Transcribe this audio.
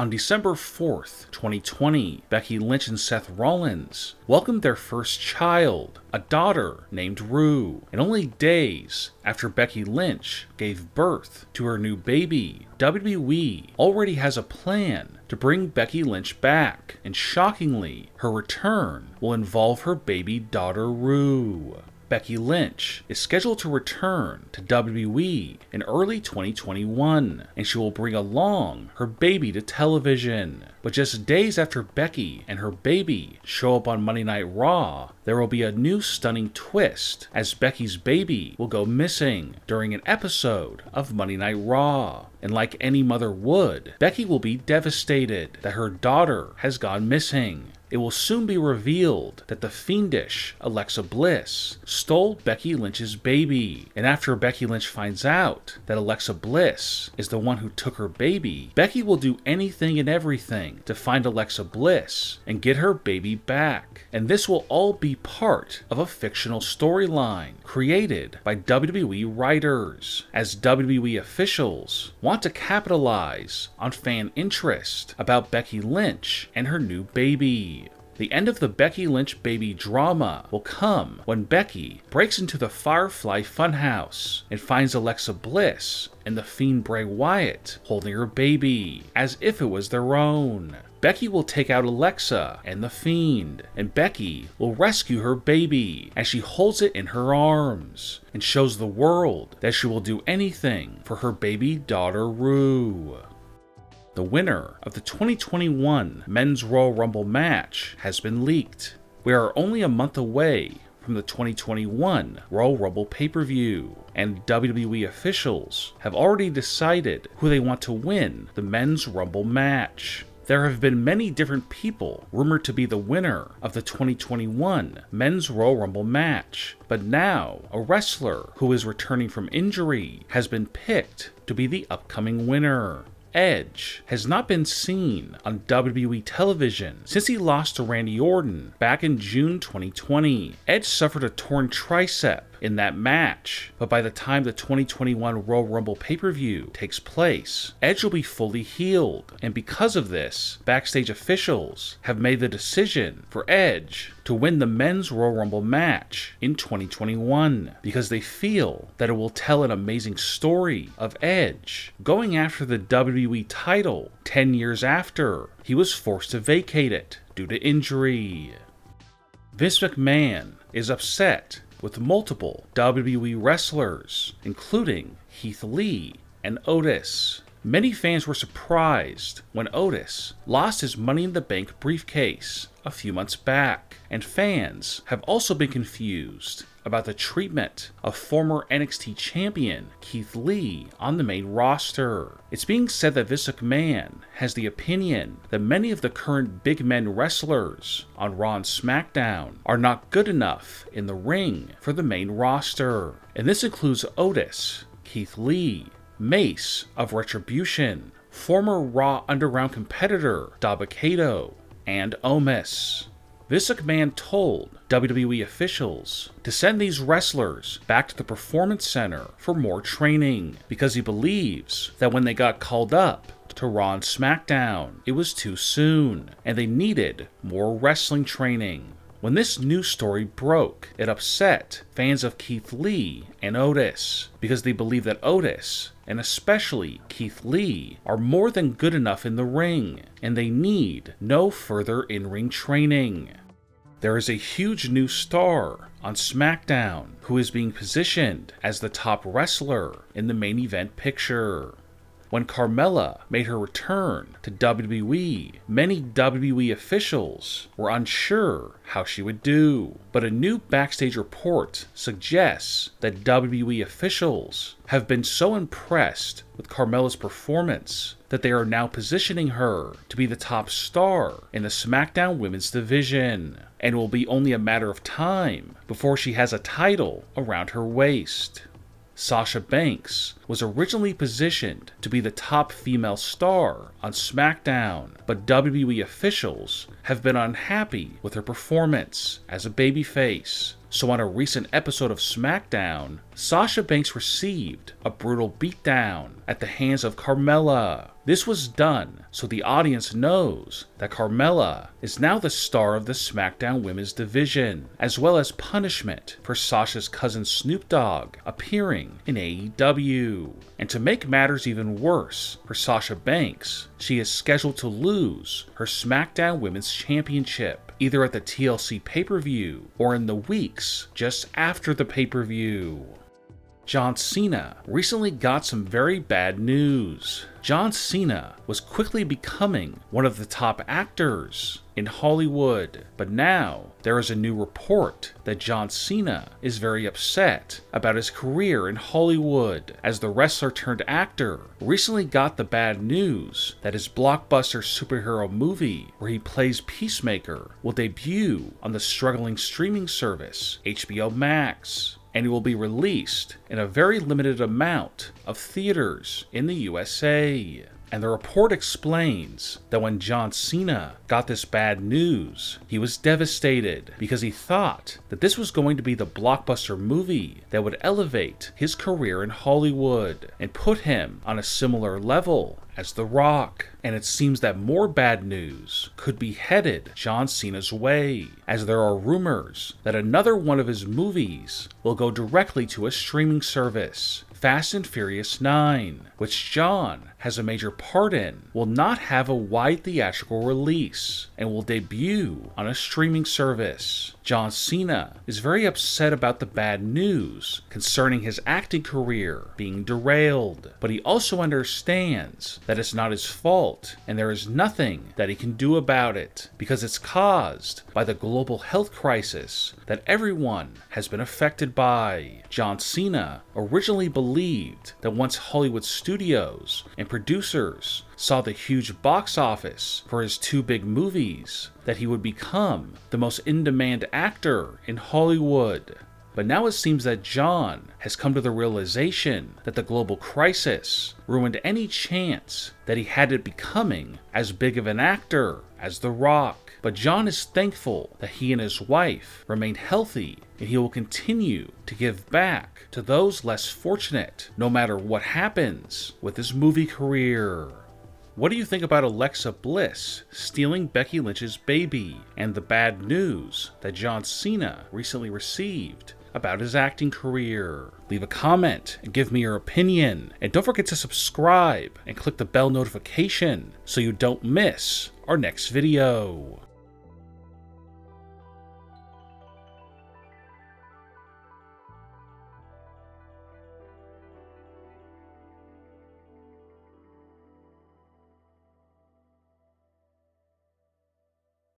On December 4th, 2020, Becky Lynch and Seth Rollins welcomed their first child, a daughter named Roux. And only days after Becky Lynch gave birth to her new baby, WWE already has a plan to bring Becky Lynch back, and shockingly, her return will involve her baby daughter Roux. Becky Lynch is scheduled to return to WWE in early 2021, and she will bring along her baby to television. But just days after Becky and her baby show up on Monday Night Raw, there will be a new stunning twist as Becky's baby will go missing during an episode of Monday Night Raw. And like any mother would, Becky will be devastated that her daughter has gone missing. It will soon be revealed that the fiendish Alexa Bliss stole Becky Lynch's baby. And after Becky Lynch finds out that Alexa Bliss is the one who took her baby, Becky will do anything and everything to find Alexa Bliss and get her baby back. And this will all be part of a fictional storyline created by WWE writers, as WWE officials want to capitalize on fan interest about Becky Lynch and her new baby. The end of the Becky Lynch baby drama will come when Becky breaks into the Firefly Funhouse and finds Alexa Bliss and the Fiend Bray Wyatt holding her baby as if it was their own. Becky will take out Alexa and the Fiend, and Becky will rescue her baby as she holds it in her arms and shows the world that she will do anything for her baby daughter Roux. The winner of the 2021 Men's Royal Rumble match has been leaked. We are only a month away from the 2021 Royal Rumble pay per view, and WWE officials have already decided who they want to win the Men's Rumble match. There have been many different people rumored to be the winner of the 2021 Men's Royal Rumble match, but now a wrestler who is returning from injury has been picked to be the upcoming winner. Edge has not been seen on WWE television since he lost to Randy Orton back in June 2020. Edge suffered a torn tricep in that match, but by the time the 2021 Royal Rumble pay per view takes place, Edge will be fully healed, and because of this, backstage officials have made the decision for Edge to win the men's Royal Rumble match in 2021 because they feel that it will tell an amazing story of Edge going after the WWE title 10 years after he was forced to vacate it due to injury. Vince McMahon is upset with multiple WWE wrestlers, including Keith Lee and Otis. Many fans were surprised when Otis lost his Money in the Bank briefcase a few months back, and fans have also been confused about the treatment of former NXT champion Keith Lee on the main roster. It's being said that Vince McMahon has the opinion that many of the current big men wrestlers on Raw and SmackDown are not good enough in the ring for the main roster. And this includes Otis, Keith Lee, Mace of Retribution, former Raw Underground competitor Dabba-Kato, and Omos. Vince McMahon told WWE officials to send these wrestlers back to the Performance Center for more training because he believes that when they got called up to Raw and SmackDown, it was too soon and they needed more wrestling training. When this news story broke, it upset fans of Keith Lee and Otis because they believe that Otis, and especially Keith Lee, are more than good enough in the ring and they need no further in ring training. There is a huge new star on SmackDown who is being positioned as the top wrestler in the main event picture. When Carmella made her return to WWE, many WWE officials were unsure how she would do. But a new backstage report suggests that WWE officials have been so impressed with Carmella's performance that they are now positioning her to be the top star in the SmackDown Women's Division, and it will be only a matter of time before she has a title around her waist. Sasha Banks was originally positioned to be the top female star on SmackDown, but WWE officials have been unhappy with her performance as a babyface. So, on a recent episode of SmackDown, Sasha Banks received a brutal beatdown at the hands of Carmella. This was done so the audience knows that Carmella is now the star of the SmackDown Women's Division, as well as punishment for Sasha's cousin Snoop Dogg appearing in AEW. And to make matters even worse for Sasha Banks, she is scheduled to lose her SmackDown Women's Championship either at the TLC pay per view or in the weeks just after the pay per view. John Cena recently got some very bad news. John Cena was quickly becoming one of the top actors in Hollywood, but now there is a new report that John Cena is very upset about his career in Hollywood, as the wrestler turned actor recently got the bad news that his blockbuster superhero movie, where he plays Peacemaker, will debut on the struggling streaming service HBO Max and it will be released in a very limited amount of theaters in the USA. And the report explains that when John Cena got this bad news, he was devastated because he thought that this was going to be the blockbuster movie that would elevate his career in Hollywood and put him on a similar level as The Rock. And it seems that more bad news could be headed John Cena's way, as there are rumors that another one of his movies will go directly to a streaming service. Fast and Furious 9, which John has a major part in, will not have a wide theatrical release and will debut on a streaming service. John Cena is very upset about the bad news concerning his acting career being derailed, but he also understands that it's not his fault and there is nothing that he can do about it because it's caused by the global health crisis that everyone has been affected by. John Cena originally believed that once Hollywood studios and producers saw the huge box office for his two big movies that he would become the most in demand actor in Hollywood. But now it seems that John has come to the realization that the global crisis ruined any chance that he had at becoming as big of an actor as The Rock. But John is thankful that he and his wife remain healthy and he will continue to give back to those less fortunate no matter what happens with his movie career. What do you think about Alexa Bliss stealing Becky Lynch's baby and the bad news that John Cena recently received about his acting career? Leave a comment and give me your opinion. And don't forget to subscribe and click the bell notification so you don't miss our next video.